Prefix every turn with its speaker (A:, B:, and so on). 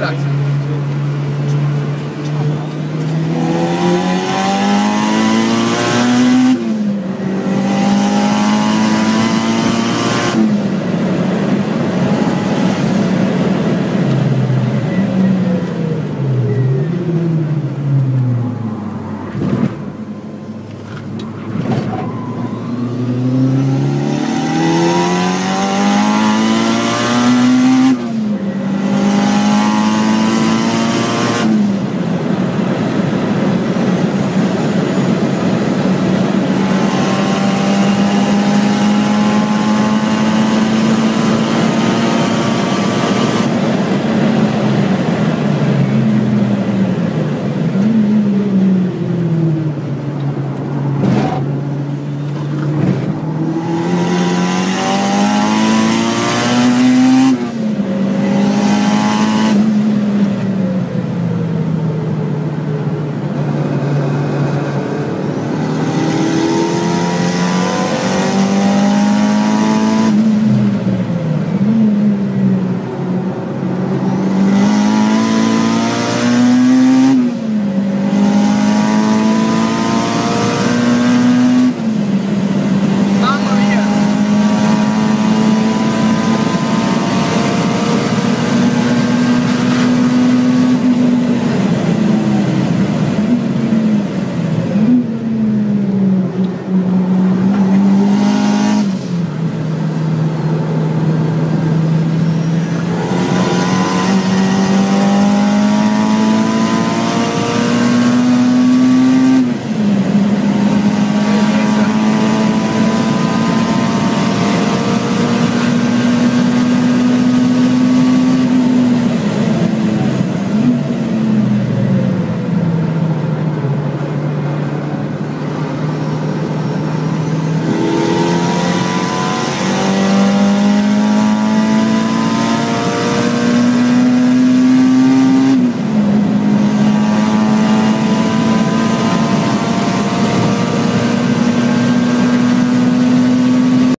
A: Exactly.